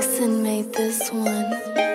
Jackson made this one.